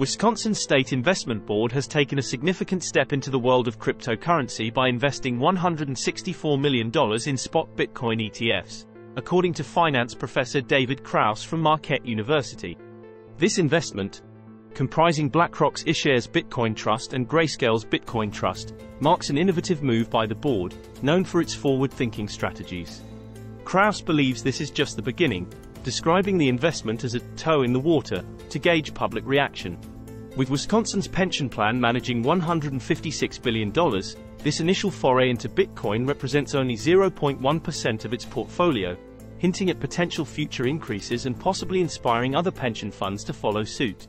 Wisconsin State Investment Board has taken a significant step into the world of cryptocurrency by investing $164 million in spot Bitcoin ETFs, according to finance professor David Krause from Marquette University. This investment, comprising BlackRock's iShares Bitcoin Trust and Grayscale's Bitcoin Trust, marks an innovative move by the board, known for its forward-thinking strategies. Krause believes this is just the beginning, describing the investment as a toe in the water to gauge public reaction. With Wisconsin's pension plan managing $156 billion, this initial foray into Bitcoin represents only 0.1% of its portfolio, hinting at potential future increases and possibly inspiring other pension funds to follow suit.